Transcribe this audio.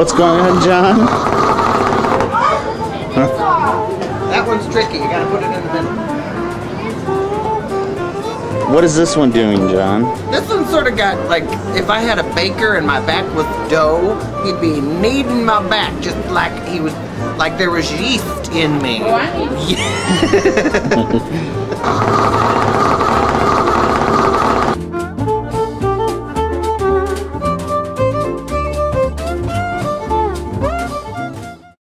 What's going on, John? That one's tricky. You gotta put it in the middle. What is this one doing, John? This one sort of got like if I had a baker and my back was dough, he'd be kneading my back just like he was like there was yeast in me. Oh, I need